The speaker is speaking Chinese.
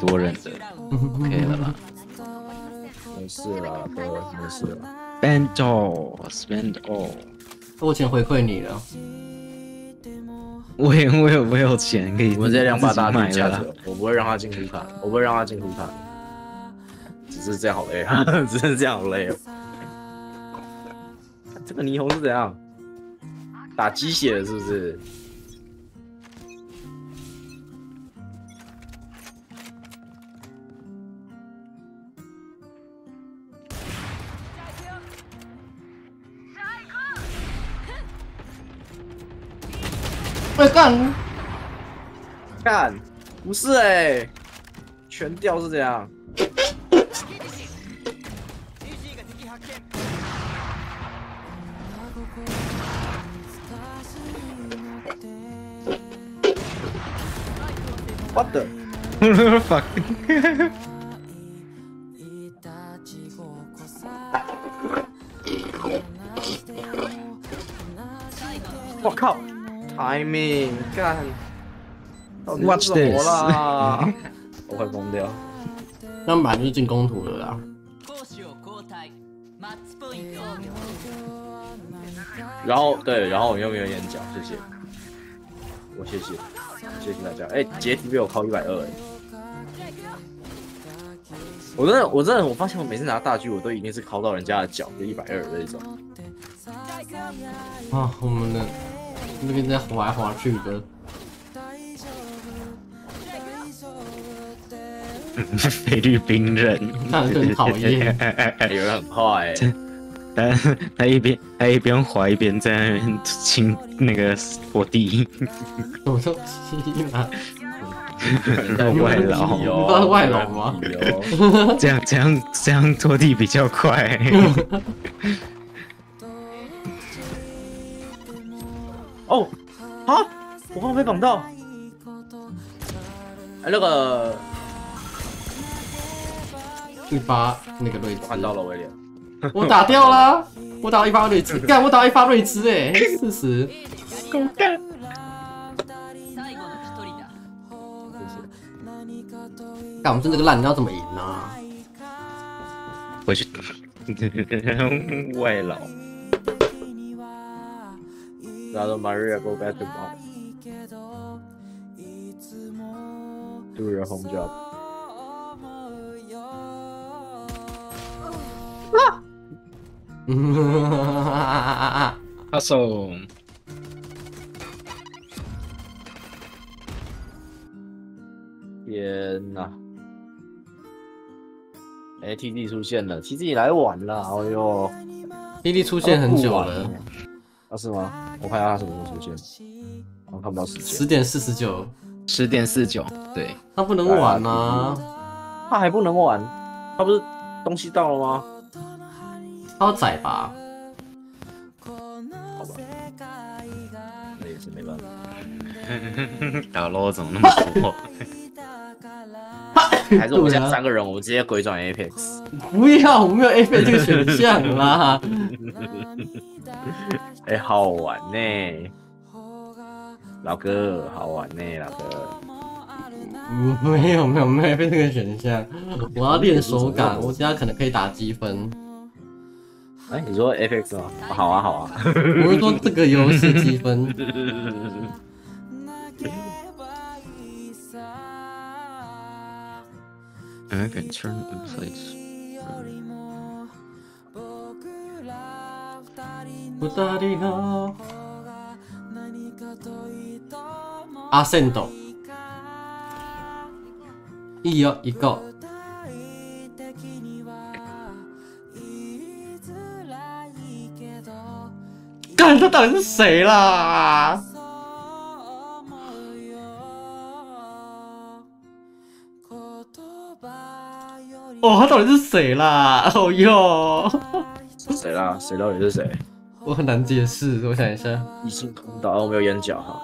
多人的，OK 了吧。没事啦，哥，没事了。Spend all, spend all。我钱回馈你了，我也我有我有钱可以，我们这两把大买了我不会让他进库卡，我不会让他进库卡。只是这样好累啊，只是这样好累哦。这个霓虹是怎样？打鸡血了是不是？喂干，干，不是哎、全掉是这样。What the？Fuck，我靠 ，timing 干到底是 Watch 什么 this 啦！我快疯掉。那本来就是进攻图的啦。攻守を交代マッチポイント然后对，然后我又没有眼角，谢谢，我谢谢，谢谢大家。哎、杰体被我靠一百二，哎，我真的，我真的，我发现我每次拿大狙，我都一定是靠到人家的脚，就一百二的那种。啊，我们的 那边在滑来滑去的，菲律宾人，看着就很讨厌。哎、有人很坏、哎，他他一边他一边滑一边在那边亲那个拖地，我说气嘛，外劳。你不知道外劳吗？这样这样这样拖地比较快。哦，啊，我刚被绑到。哎、那个。一发那个瑞兹。我，看到了威廉，我打掉啦，我打了一发瑞兹，干我打到一发瑞兹哎，四十，最後の一人だ干我们真这个烂，你要怎么赢啊？回去外劳，然后 Maria go back to mom. Do your home job. 嗯，他手天呐！哎，T D 出现了，T D 来晚了，哎呦，，T D 出现很久了，啊是吗？我看一下他什么时候出现，我看不到时间。十点四十九，十点四九，对，他不能玩啊，他还不能玩，他不是东西到了吗？他要宰吧？好吧，那也是没办法。打喽怎么那么多？还是我们现在对啊三个人，我们直接鬼转 Apex。不要，我没有 A 费这个选项啦。哎、好玩呢，老哥，好玩呢，老哥。嗯没有没有没有 A 费这个选项，我要练手感，我等下可能可以打积分。哎、你说 Apex 吗？哦好啊，好啊。我是说这个游戏积分。I can turn in place. 二人のアセントいいよ行こう干他到底是谁啦？哦，他到底是谁啦？哦哟，谁啦？谁到底是谁？我很难解释，我想一下。异性通道，我没有眼角哈。